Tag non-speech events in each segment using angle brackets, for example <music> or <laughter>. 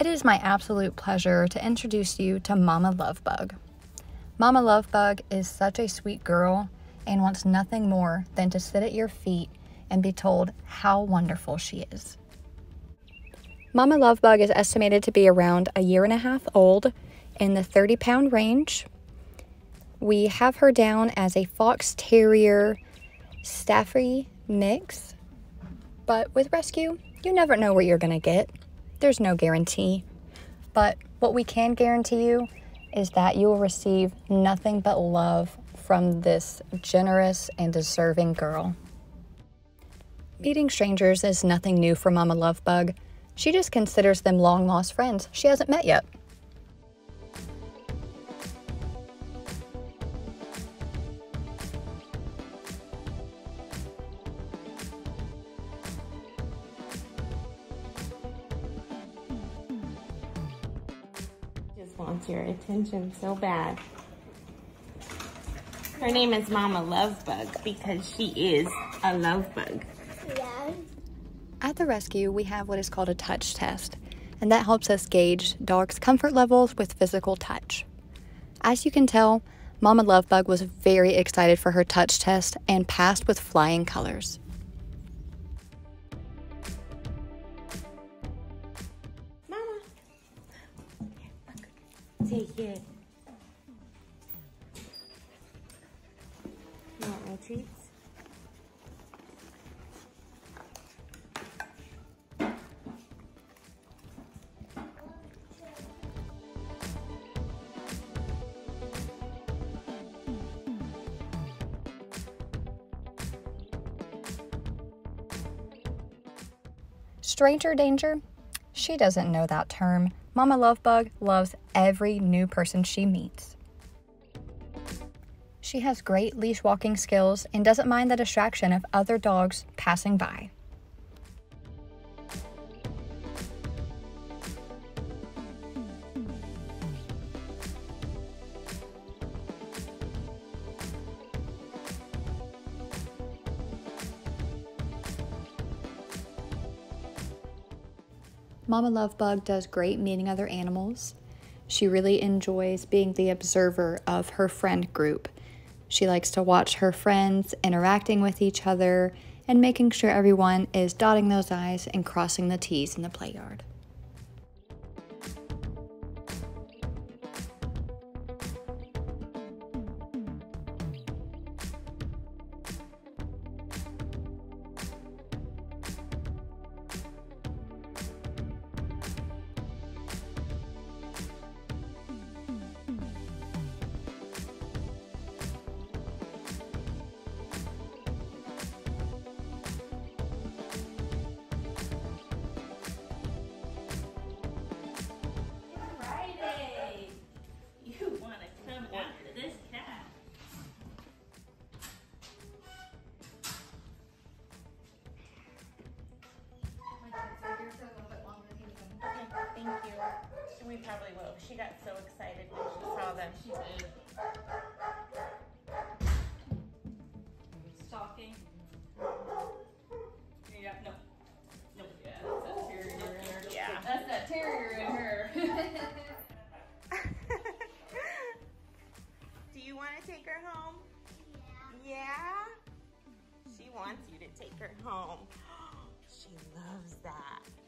It is my absolute pleasure to introduce you to Mama Lovebug. Mama Lovebug is such a sweet girl and wants nothing more than to sit at your feet and be told how wonderful she is. Mama Lovebug is estimated to be around a year and a half old in the 30 pound range. We have her down as a Fox Terrier Staffy mix, but with rescue, you never know what you're going to get. There's no guarantee. But what we can guarantee you is that you will receive nothing but love from this generous and deserving girl. Meeting strangers is nothing new for Mama Lovebug. She just considers them long lost friends she hasn't met yet. Wants your attention so bad. Her name is Mama Lovebug because she is a lovebug. Yeah. At the rescue, we have what is called a touch test, and that helps us gauge dogs' comfort levels with physical touch. As you can tell, Mama Lovebug was very excited for her touch test and passed with flying colors. Take it. You want treats? Stranger danger? She doesn't know that term. Mama Lovebug loves every new person she meets. She has great leash walking skills and doesn't mind the distraction of other dogs passing by. Mama Lovebug does great meeting other animals. She really enjoys being the observer of her friend group. She likes to watch her friends interacting with each other and making sure everyone is dotting those I's and crossing the T's in the play yard. Thank you. We probably will. She got so excited when she saw them. She did. Stalking. Yeah, no. No, yeah, that's that terrier in her. Yeah. That's that terrier in her. <laughs> Do you want to take her home? Yeah. yeah. She wants you to take her home. <gasps> She loves that.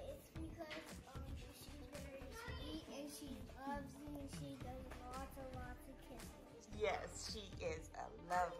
Yes, she is a love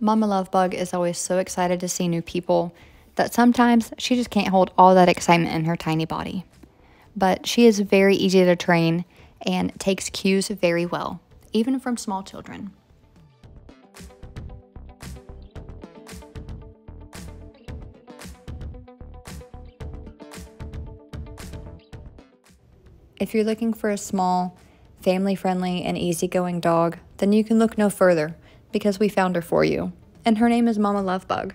Mama Lovebug is always so excited to see new people that sometimes she just can't hold all that excitement in her tiny body. But she is very easy to train and takes cues very well, even from small children. If you're looking for a small, family friendly, and easygoing dog, then you can look no further because we found her for you. And her name is Mama Lovebug.